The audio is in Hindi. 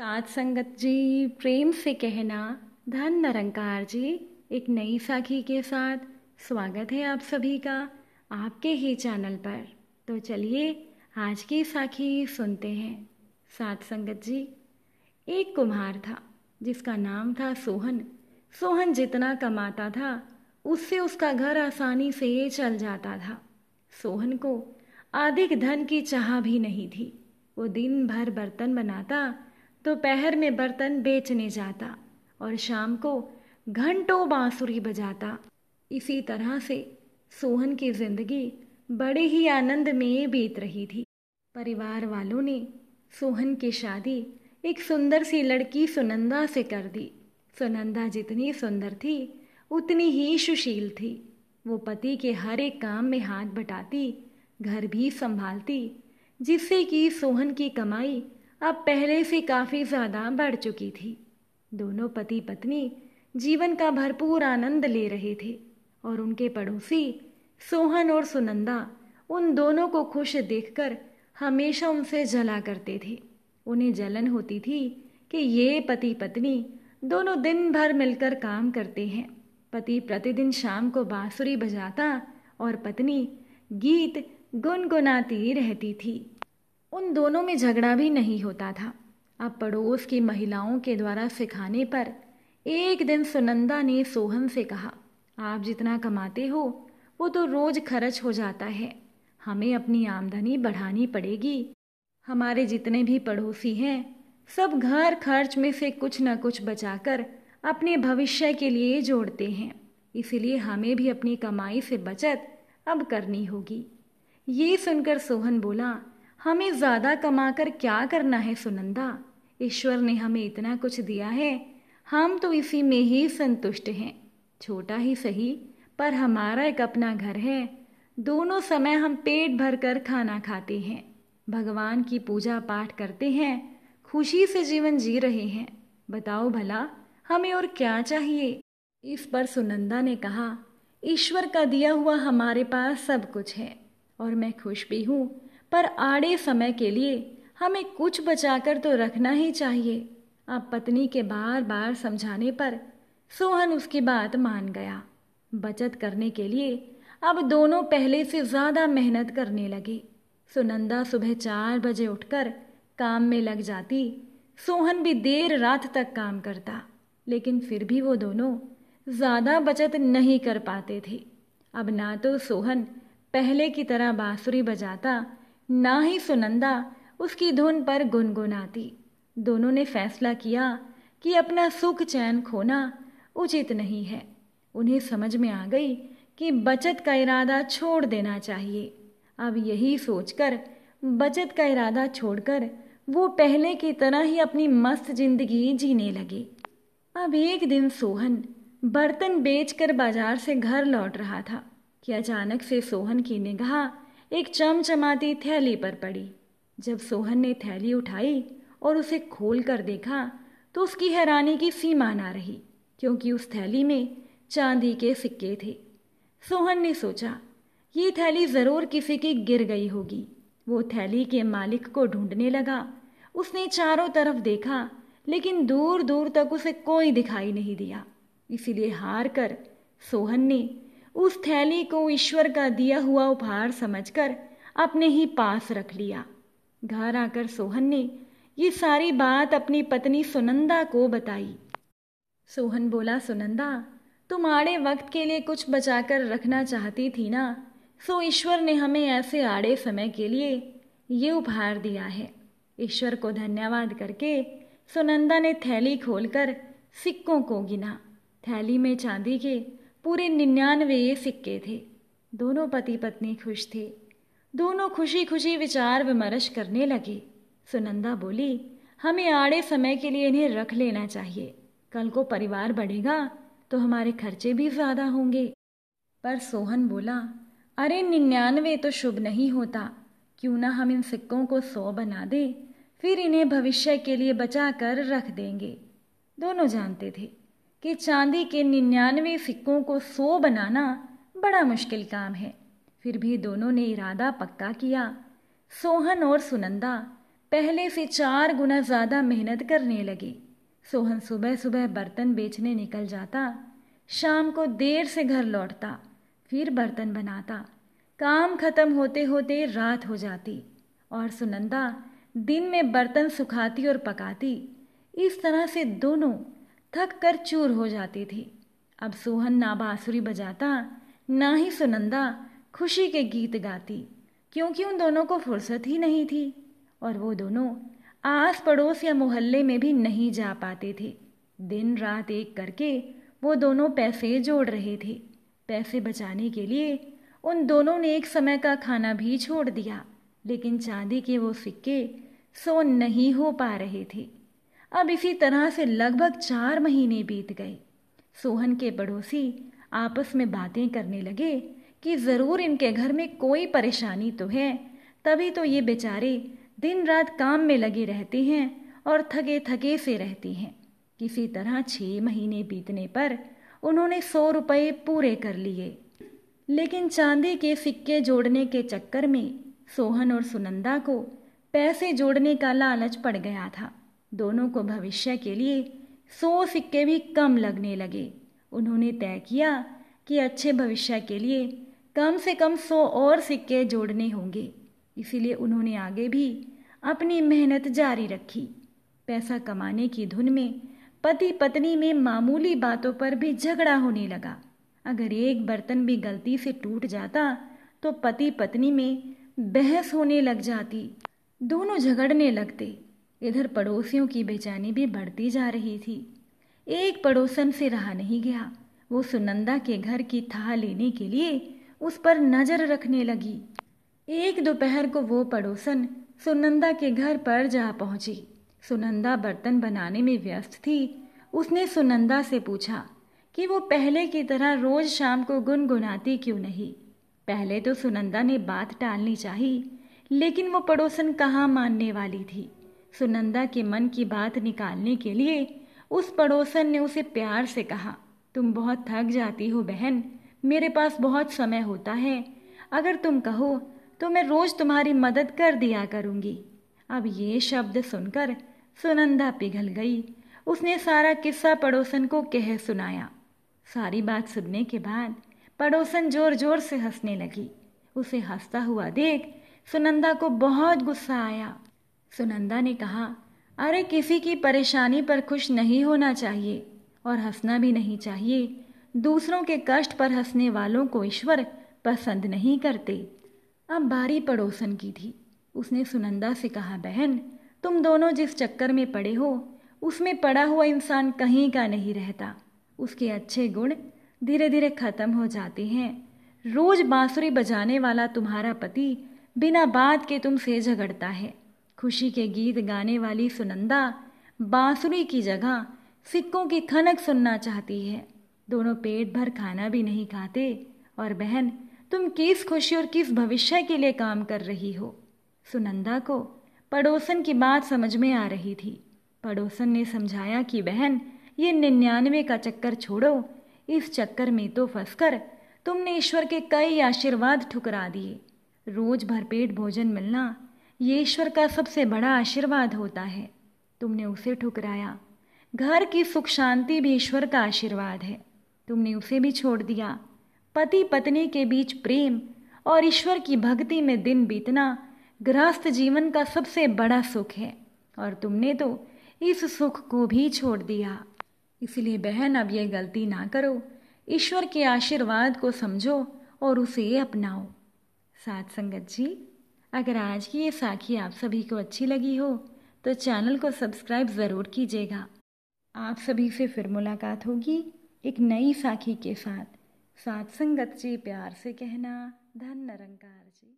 सात संगत जी, प्रेम से कहना, धन निरंकार जी, एक नई साखी के साथ स्वागत है आप सभी का, आपके ही चैनल पर। तो चलिए, आज की साखी सुनते हैं। सात संगत जी, एक कुम्हार था, जिसका नाम था सोहन। सोहन जितना कमाता था, उससे उसका घर आसानी से चल जाता था। सोहन को अधिक धन की चाह भी नहीं थी। वो दिन भर बर्तन बनाता दोपहर में बर्तन बेचने जाता और शाम को घंटों बांसुरी बजाता। इसी तरह से सोहन की ज़िंदगी बड़े ही आनंद में बीत रही थी। परिवार वालों ने सोहन की शादी एक सुंदर सी लड़की सुनंदा से कर दी। सुनंदा जितनी सुंदर थी, उतनी ही सुशील थी। वो पति के हर एक काम में हाथ बटाती, घर भी संभालती, जिससे कि सोहन की कमाई अब पहले से काफ़ी ज़्यादा बढ़ चुकी थी। दोनों पति पत्नी जीवन का भरपूर आनंद ले रहे थे और उनके पड़ोसी सोहन और सुनंदा उन दोनों को खुश देखकर हमेशा उनसे जला करते थे। उन्हें जलन होती थी कि ये पति पत्नी दोनों दिन भर मिलकर काम करते हैं। पति प्रतिदिन शाम को बांसुरी बजाता और पत्नी गीत गुनगुनाती रहती थी। उन दोनों में झगड़ा भी नहीं होता था। अब पड़ोस की महिलाओं के द्वारा सिखाने पर एक दिन सुनंदा ने सोहन से कहा, आप जितना कमाते हो, वो तो रोज खर्च हो जाता है। हमें अपनी आमदनी बढ़ानी पड़ेगी। हमारे जितने भी पड़ोसी हैं, सब घर खर्च में से कुछ न कुछ बचाकर अपने भविष्य के लिए जोड़ते हैं। इसलिए हमें भी अपनी कमाई से बचत अब करनी होगी। ये सुनकर सोहन बोला हमें ज़्यादा कमाकर क्या करना है सुनंदा? ईश्वर ने हमें इतना कुछ दिया है, हम तो इसी में ही संतुष्ट हैं। छोटा ही सही, पर हमारा एक अपना घर है। दोनों समय हम पेट भर कर खाना खाते हैं। भगवान की पूजा पाठ करते हैं, खुशी से जीवन जी रहे हैं। बताओ भला, हमें और क्या चाहिए? इस पर सुनंदा ने कहा, ईश्वर का दिया हुआ हमारे पास सब कुछ है, और मैं खुश भी हूँ पर आड़े समय के लिए हमें कुछ बचाकर तो रखना ही चाहिए। अब पत्नी के बार बार समझाने पर सोहन उसकी बात मान गया। बचत करने के लिए अब दोनों पहले से ज़्यादा मेहनत करने लगे। सुनंदा सुबह चार बजे उठकर काम में लग जाती। सोहन भी देर रात तक काम करता, लेकिन फिर भी वो दोनों ज़्यादा बचत नहीं कर पाते थे। अब ना तो सोहन पहले की तरह बांसुरी बजाता ना ही सुनंदा उसकी धुन पर गुनगुनाती। दोनों ने फैसला किया कि अपना सुख चैन खोना उचित नहीं है। उन्हें समझ में आ गई कि बचत का इरादा छोड़ देना चाहिए। अब यही सोचकर, बचत का इरादा छोड़कर, वो पहले की तरह ही अपनी मस्त ज़िंदगी जीने लगे। अब एक दिन सोहन बर्तन बेचकर बाज़ार से घर लौट रहा था कि अचानक से सोहन की निगाह एक चमचमाती थैली पर पड़ी। जब सोहन ने थैली उठाई और उसे खोल कर देखा तो उसकी हैरानी की सीमा ना रही, क्योंकि उस थैली में चांदी के सिक्के थे। सोहन ने सोचा, ये थैली ज़रूर किसी की गिर गई होगी। वो थैली के मालिक को ढूँढने लगा। उसने चारों तरफ़ देखा, लेकिन दूर दूर तक उसे कोई दिखाई नहीं दिया। इसीलिए हार कर सोहन ने उस थैली को ईश्वर का दिया हुआ उपहार समझकर अपने ही पास रख लिया। घर आकर सोहन ने ये सारी बात अपनी पत्नी सुनंदा को बताई। सोहन बोला, सुनंदा, तुम आड़े वक्त के लिए कुछ बचाकर रखना चाहती थी ना? सो ईश्वर ने हमें ऐसे आड़े समय के लिए ये उपहार दिया है। ईश्वर को धन्यवाद करके सुनंदा ने थैली खोलकर सिक्कों को गिना। थैली में चांदी के पूरे निन्यानवे ये सिक्के थे। दोनों पति पत्नी खुश थे। दोनों खुशी खुशी विचार विमर्श करने लगे। सुनंदा बोली, हमें आड़े समय के लिए इन्हें रख लेना चाहिए। कल को परिवार बढ़ेगा तो हमारे खर्चे भी ज़्यादा होंगे। पर सोहन बोला, अरे निन्यानवे तो शुभ नहीं होता। क्यों ना हम इन सिक्कों को सौ बना दें, फिर इन्हें भविष्य के लिए बचा कर रख देंगे। दोनों जानते थे। कि चांदी के निन्यानवे सिक्कों को सौ बनाना बड़ा मुश्किल काम है। फिर भी दोनों ने इरादा पक्का किया। सोहन और सुनंदा पहले से चार गुना ज़्यादा मेहनत करने लगे। सोहन सुबह सुबह बर्तन बेचने निकल जाता, शाम को देर से घर लौटता, फिर बर्तन बनाता। काम खत्म होते होते रात हो जाती और सुनंदा दिन में बर्तन सुखाती और पकाती। इस तरह से दोनों थक कर चूर हो जाती थी। अब सोहन ना बांसुरी बजाता, ना ही सुनंदा खुशी के गीत गाती, क्योंकि उन दोनों को फुर्सत ही नहीं थी और वो दोनों आस पड़ोस या मोहल्ले में भी नहीं जा पाते थे। दिन रात एक करके वो दोनों पैसे जोड़ रहे थे। पैसे बचाने के लिए उन दोनों ने एक समय का खाना भी छोड़ दिया, लेकिन चांदी के वो सिक्के सोन नहीं हो पा रहे थे। अब इसी तरह से लगभग चार महीने बीत गए। सोहन के पड़ोसी आपस में बातें करने लगे कि ज़रूर इनके घर में कोई परेशानी तो है, तभी तो ये बेचारे दिन रात काम में लगे रहते हैं और थके थके से रहते हैं। किसी तरह छः महीने बीतने पर उन्होंने सौ रुपये पूरे कर लिए। लेकिन चांदी के सिक्के जोड़ने के चक्कर में सोहन और सुनंदा को पैसे जोड़ने का लालच पड़ गया था। दोनों को भविष्य के लिए सौ सिक्के भी कम लगने लगे। उन्होंने तय किया कि अच्छे भविष्य के लिए कम से कम सौ और सिक्के जोड़ने होंगे। इसीलिए उन्होंने आगे भी अपनी मेहनत जारी रखी। पैसा कमाने की धुन में पति पत्नी में मामूली बातों पर भी झगड़ा होने लगा। अगर एक बर्तन भी गलती से टूट जाता तो पति पत्नी में बहस होने लग जाती। दोनों झगड़ने लगते। इधर पड़ोसियों की बेचैनी भी बढ़ती जा रही थी। एक पड़ोसन से रहा नहीं गया। वो सुनंदा के घर की था लेने के लिए उस पर नज़र रखने लगी। एक दोपहर को वो पड़ोसन सुनंदा के घर पर जा पहुँची। सुनंदा बर्तन बनाने में व्यस्त थी। उसने सुनंदा से पूछा कि वो पहले की तरह रोज शाम को गुनगुनाती क्यों नहीं? पहले तो सुनंदा ने बात टालनी चाही, लेकिन वो पड़ोसन कहाँ मानने वाली थी? सुनंदा के मन की बात निकालने के लिए उस पड़ोसन ने उसे प्यार से कहा, तुम बहुत थक जाती हो बहन, मेरे पास बहुत समय होता है। अगर तुम कहो तो मैं रोज तुम्हारी मदद कर दिया करूँगी। अब ये शब्द सुनकर सुनंदा पिघल गई। उसने सारा किस्सा पड़ोसन को कह सुनाया। सारी बात सुनने के बाद पड़ोसन ज़ोर ज़ोर से हंसने लगी। उसे हंसता हुआ देख सुनंदा को बहुत गुस्सा आया। सुनंदा ने कहा, अरे किसी की परेशानी पर खुश नहीं होना चाहिए और हंसना भी नहीं चाहिए। दूसरों के कष्ट पर हंसने वालों को ईश्वर पसंद नहीं करते। अब बारी पड़ोसन की थी। उसने सुनंदा से कहा, बहन, तुम दोनों जिस चक्कर में पड़े हो, उसमें पड़ा हुआ इंसान कहीं का नहीं रहता। उसके अच्छे गुण धीरे धीरे खत्म हो जाते हैं। रोज बांसुरी बजाने वाला तुम्हारा पति बिना बात के तुमसे झगड़ता है। खुशी के गीत गाने वाली सुनंदा बांसुरी की जगह सिक्कों की खनक सुनना चाहती है। दोनों पेट भर खाना भी नहीं खाते और बहन, तुम किस खुशी और किस भविष्य के लिए काम कर रही हो? सुनंदा को पड़ोसन की बात समझ में आ रही थी। पड़ोसन ने समझाया कि बहन, ये निन्यानवे का चक्कर छोड़ो। इस चक्कर में तो फंसकर तुमने ईश्वर के कई आशीर्वाद ठुकरा दिए। रोज भरपेट भोजन मिलना ये ईश्वर का सबसे बड़ा आशीर्वाद होता है। तुमने उसे ठुकराया। घर की सुख शांति भी ईश्वर का आशीर्वाद है। तुमने उसे भी छोड़ दिया। पति पत्नी के बीच प्रेम और ईश्वर की भक्ति में दिन बीतना गृहस्थ जीवन का सबसे बड़ा सुख है। और तुमने तो इस सुख को भी छोड़ दिया। इसलिए बहन, अब यह गलती ना करो। ईश्वर के आशीर्वाद को समझो और उसे अपनाओ। सात संगत जी। अगर आज की ये साखी आप सभी को अच्छी लगी हो तो चैनल को सब्सक्राइब ज़रूर कीजिएगा। आप सभी से फिर मुलाकात होगी एक नई साखी के साथ। सात संगत जी प्यार से कहना, धन निरंकार जी।